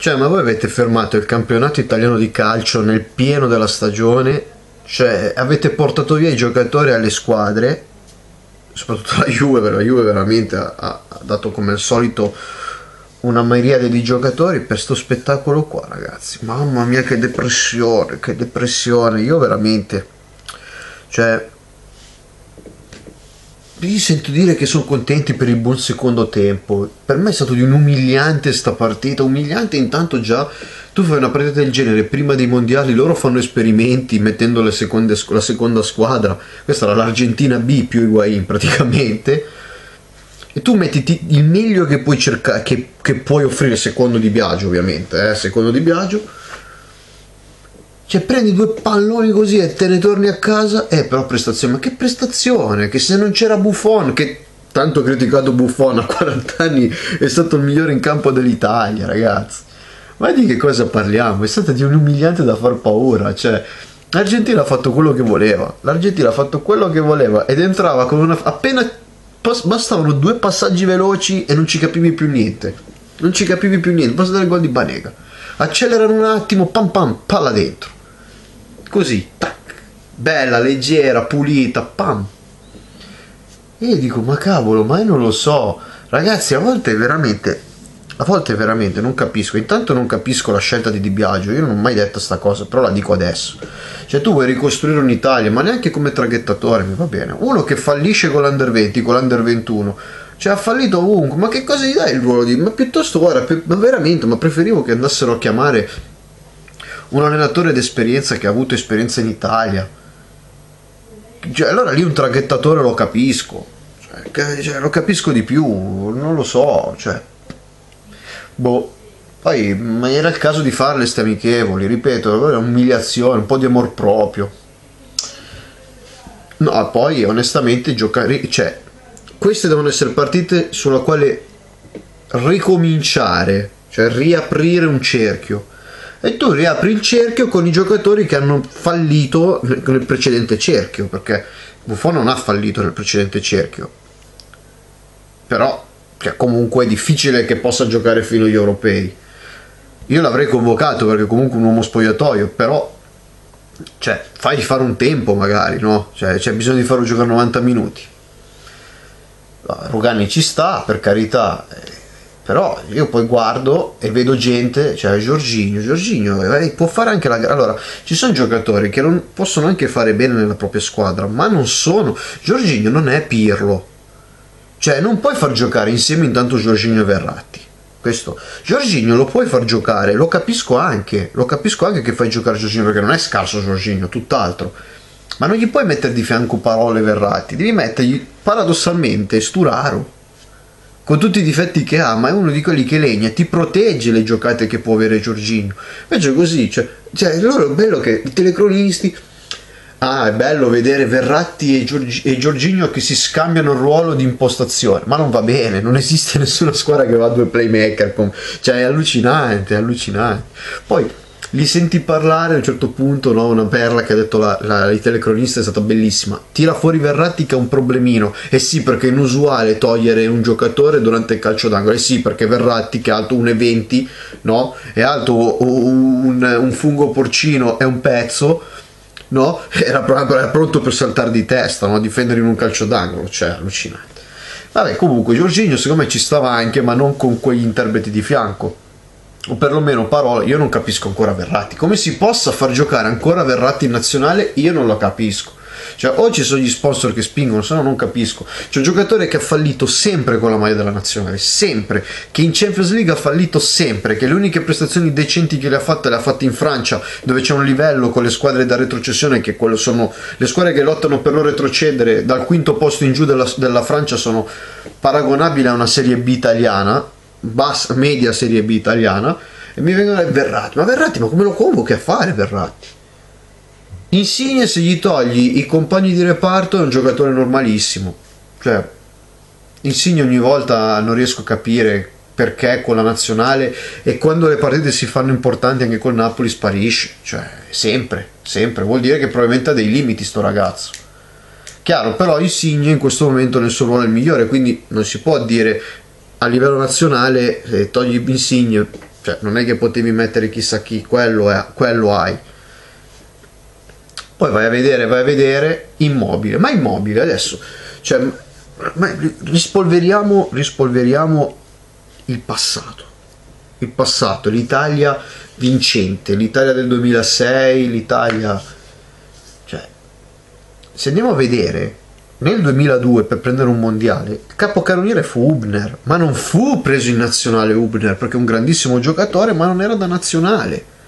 Cioè, ma voi avete fermato il campionato italiano di calcio nel pieno della stagione, cioè avete portato via i giocatori alle squadre, soprattutto la Juve, perché la Juve veramente ha, ha dato come al solito una miriade di giocatori per sto spettacolo qua, ragazzi. Mamma mia, che depressione, che depressione. Io veramente, cioè, gli sento dire che sono contenti per il buon secondo tempo. Per me è stato di un umiliante sta partita. Umiliante intanto già tu fai una partita del genere prima dei mondiali. Loro fanno esperimenti mettendo la seconda squadra. Questa era l'Argentina B più Higuain praticamente. E tu metti il meglio che puoi cercare, che, che puoi offrire secondo di Biagio, ovviamente. Eh? Secondo di Biagio cioè prendi due palloni così e te ne torni a casa. Eh, però prestazione, ma che prestazione? Che se non c'era Buffon, che tanto criticato Buffon a 40 anni è stato il migliore in campo dell'Italia, ragazzi. Ma di che cosa parliamo? È stata di un umiliante da far paura, cioè l'Argentina ha fatto quello che voleva. L'Argentina ha fatto quello che voleva ed entrava con una appena bastavano due passaggi veloci e non ci capivi più niente. Non ci capivi più niente, basta dare il gol di Banega. Accelerano un attimo, pam pam, palla dentro così, tac, bella, leggera, pulita, pam. E io dico, ma cavolo, ma io non lo so. Ragazzi, a volte veramente, a volte veramente non capisco. Intanto non capisco la scelta di Di Biagio, io non ho mai detto sta cosa, però la dico adesso. Cioè tu vuoi ricostruire un'Italia, ma neanche come traghettatore, mi va bene. Uno che fallisce con l'Under 20, con l'Under 21, cioè ha fallito ovunque, ma che cosa gli dai il ruolo di... Ma piuttosto, guarda, ma veramente, ma preferivo che andassero a chiamare un allenatore d'esperienza che ha avuto esperienza in Italia. Cioè, allora lì un traghettatore lo capisco, cioè, cioè, lo capisco di più, non lo so, cioè, boh, poi ma era il caso di farle ste amichevoli, ripeto, era umiliazione, un po' di amor proprio. No, poi onestamente giocare, cioè, queste devono essere partite sulla quale ricominciare, cioè riaprire un cerchio e tu riapri il cerchio con i giocatori che hanno fallito nel precedente cerchio, perché Buffon non ha fallito nel precedente cerchio. Però cioè, comunque è difficile che possa giocare fino agli europei. Io l'avrei convocato perché comunque un uomo spogliatoio, però cioè, fai fare un tempo magari, no? Cioè, c'è bisogno di farlo giocare 90 minuti. Rugani ci sta, per carità, eh, però io poi guardo e vedo gente, cioè Giorginio, Giorginio eh, può fare anche la gara. Allora, ci sono giocatori che non possono anche fare bene nella propria squadra, ma non sono. Giorginio non è Pirlo. Cioè, non puoi far giocare insieme intanto Giorginio e Verratti. Questo. Giorginio lo puoi far giocare, lo capisco anche. Lo capisco anche che fai giocare Giorginio perché non è scarso Giorginio, tutt'altro. Ma non gli puoi mettere di fianco parole Verratti, devi mettergli paradossalmente Sturaro con tutti i difetti che ha, ma è uno di quelli che legna, ti protegge le giocate che può avere Giorgino. Invece così, cioè, cioè loro è bello che i telecronisti Ah, è bello vedere Verratti e, Giorgi- e Giorginio che si scambiano il ruolo di impostazione, ma non va bene, non esiste nessuna squadra che va a due playmaker, con... cioè è allucinante, è allucinante. Poi li senti parlare a un certo punto, no? una perla che ha detto la, la, il telecronista è stata bellissima, tira fuori Verratti che ha un problemino, e sì perché è inusuale togliere un giocatore durante il calcio d'angolo, e sì perché Verratti che è alto 1,20, no? è alto un, un fungo porcino è un pezzo, no? era, era, pronto per saltare di testa, no? difendere in un calcio d'angolo, cioè allucinante. Vabbè, comunque Giorginio secondo me ci stava anche, ma non con quegli interpreti di fianco o perlomeno parole, io non capisco ancora Verratti. Come si possa far giocare ancora Verratti in nazionale, io non lo capisco. Cioè, o ci sono gli sponsor che spingono, se no non capisco. C'è un giocatore che ha fallito sempre con la maglia della nazionale, sempre. Che in Champions League ha fallito sempre. Che le uniche prestazioni decenti che le ha fatte le ha fatte in Francia, dove c'è un livello con le squadre da retrocessione, che quello sono le squadre che lottano per non retrocedere dal quinto posto in giù della, della Francia, sono paragonabili a una Serie B italiana bassa, media Serie B italiana e mi vengono a Verratti. Ma Verratti, ma come lo convochi a fare Verratti? Insigne se gli togli i compagni di reparto è un giocatore normalissimo. Cioè, Insigne ogni volta non riesco a capire perché con la nazionale e quando le partite si fanno importanti anche col Napoli sparisce. Cioè, sempre, sempre. Vuol dire che probabilmente ha dei limiti sto ragazzo. Chiaro, però Insigne in questo momento nel suo ruolo è il migliore, quindi non si può dire a livello nazionale se togli Insigne cioè non è che potevi mettere chissà chi, quello, è, quello hai. Poi vai a vedere, vai a vedere immobile, ma immobile adesso, cioè, rispolveriamo, rispolveriamo il passato. Il passato, l'Italia vincente, l'Italia del 2006, l'Italia... Cioè, se andiamo a vedere, nel 2002 per prendere un mondiale, il capocannoniere fu Hubner, ma non fu preso in nazionale Hubner perché è un grandissimo giocatore, ma non era da nazionale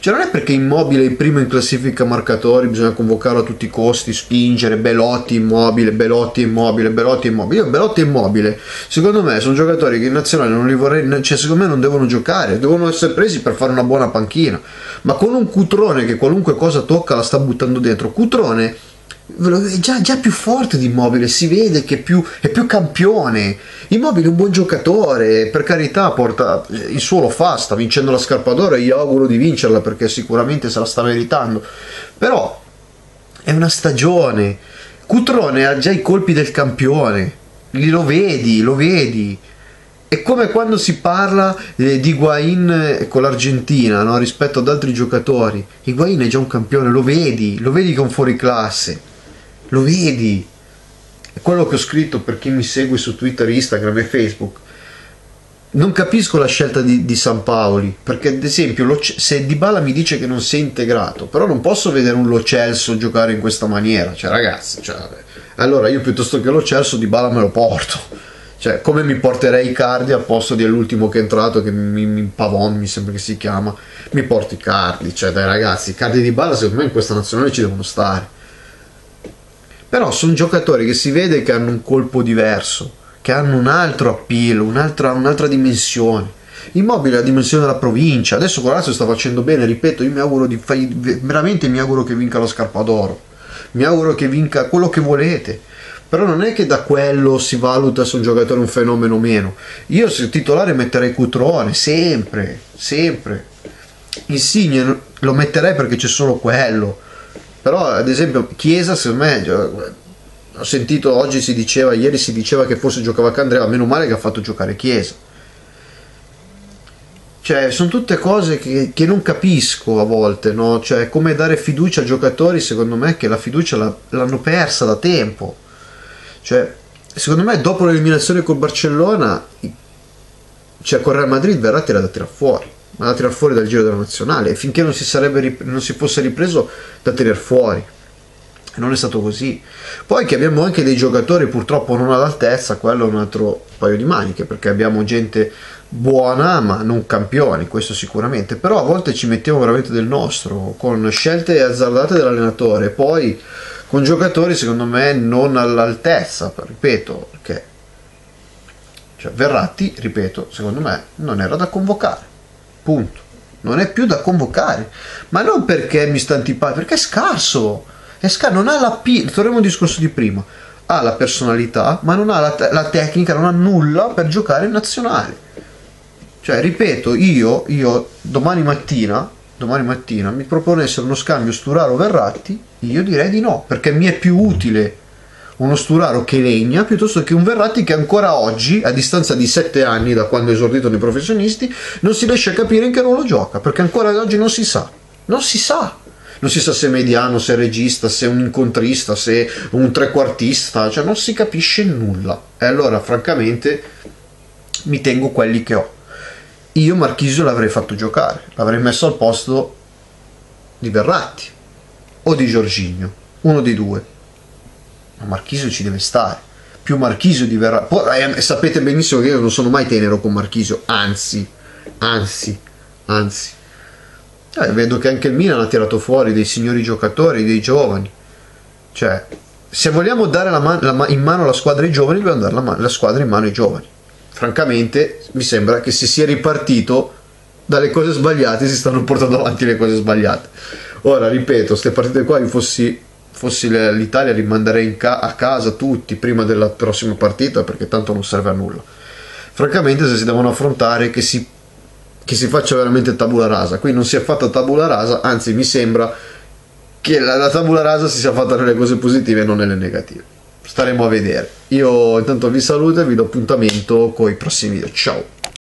cioè non è perché Immobile è il primo in classifica marcatori, bisogna convocarlo a tutti i costi, spingere, Belotti immobile, Belotti immobile, Belotti immobile. Io Belotti immobile, secondo me sono giocatori che in nazionale non li vorrei, cioè secondo me non devono giocare, devono essere presi per fare una buona panchina. Ma con un Cutrone che qualunque cosa tocca la sta buttando dentro, Cutrone è già, già, più forte di Immobile, si vede che è più, è più, campione. Immobile è un buon giocatore, per carità, porta, il suo lo fa, sta vincendo la scarpa d'oro e io auguro di vincerla perché sicuramente se la sta meritando. Però è una stagione. Cutrone ha già i colpi del campione, lo vedi, lo vedi. È come quando si parla eh, di Higuain con l'Argentina no? rispetto ad altri giocatori. Higuain è già un campione, lo vedi, lo vedi che è un fuori classe lo vedi. È quello che ho scritto per chi mi segue su Twitter, Instagram e Facebook. Non capisco la scelta di, di San Paoli, perché ad esempio lo, se Dybala mi dice che non si è integrato, però non posso vedere un Lo Celso giocare in questa maniera, cioè ragazzi, cioè, allora io piuttosto che Lo Celso Dybala me lo porto. Cioè, come mi porterei Cardi al posto dell'ultimo che è entrato, che mi, mi Pavon mi sembra che si chiama, mi porti Cardi, cioè dai ragazzi, Cardi di Bala secondo me in questa nazionale ci devono stare però sono giocatori che si vede che hanno un colpo diverso, che hanno un altro appeal, un'altra, un'altra dimensione. Immobile è la dimensione della provincia, adesso con Lazio sta facendo bene, ripeto, io mi auguro di veramente mi auguro che vinca lo Scarpa d'Oro, mi auguro che vinca quello che volete, però non è che da quello si valuta se un giocatore è un fenomeno o meno. Io se titolare metterei Cutrone, sempre, sempre. Insigne lo metterei perché c'è solo quello però ad esempio Chiesa secondo me ho sentito oggi si diceva ieri si diceva che forse giocava Candreva meno male che ha fatto giocare Chiesa. Cioè sono tutte cose che, che non capisco a volte no? cioè come dare fiducia a giocatori secondo me che la fiducia la, l'hanno persa da tempo. Cioè secondo me dopo l'eliminazione col Barcellona cioè con Real Madrid Verratti era da tirare fuori da tirare fuori dal giro della nazionale finché non si, sarebbe, non si fosse ripreso da tenere fuori. Non è stato così. Poi che abbiamo anche dei giocatori purtroppo non all'altezza quello è un altro paio di maniche perché abbiamo gente buona ma non campioni questo sicuramente. Però a volte ci mettiamo veramente del nostro con scelte azzardate dell'allenatore. Poi con giocatori secondo me non all'altezza ripeto perché cioè Verratti ripeto secondo me non era da convocare punto. Non è più da convocare, ma non perché mi sta antipatico, perché è scarso. È scarso, non ha la P. Torniamo al discorso di prima. Ha la personalità, ma non ha la, te- la tecnica, non ha nulla per giocare in nazionale. Cioè, ripeto, io, io domani mattina, domani mattina mi proponessero uno scambio Sturaro-Verratti, io direi di no, perché mi è più utile uno Sturaro che legna piuttosto che un Verratti che ancora oggi, a distanza di sette anni da quando è esordito nei professionisti, non si riesce a capire in che ruolo gioca, perché ancora oggi non si sa, non si sa. Non si sa se è mediano, se è regista, se è un incontrista, se è un trequartista, cioè non si capisce nulla. E allora, francamente, mi tengo quelli che ho. Io Marchisio l'avrei fatto giocare, l'avrei messo al posto di Verratti o di Giorginio, uno dei due ma Marchisio ci deve stare. Più Marchisio diverrà. Poi, eh, sapete benissimo che io non sono mai tenero con Marchisio, anzi, anzi, anzi. Eh, vedo che anche il Milan ha tirato fuori dei signori giocatori, dei giovani. Cioè, se vogliamo dare la man- la ma- in mano la squadra ai giovani, dobbiamo dare la, man- la squadra in mano ai giovani. Francamente, mi sembra che si sia ripartito dalle cose sbagliate, si stanno portando avanti le cose sbagliate. Ora, ripeto, queste partite qua io fossi fossi l'Italia rimanderei ca- a casa tutti prima della prossima partita perché tanto non serve a nulla. Francamente se si devono affrontare che si, che si faccia veramente tabula rasa, qui non si è fatta tabula rasa, anzi mi sembra che la, la tabula rasa si sia fatta nelle cose positive e non nelle negative. Staremo a vedere. Io intanto vi saluto e vi do appuntamento con i prossimi video. Ciao!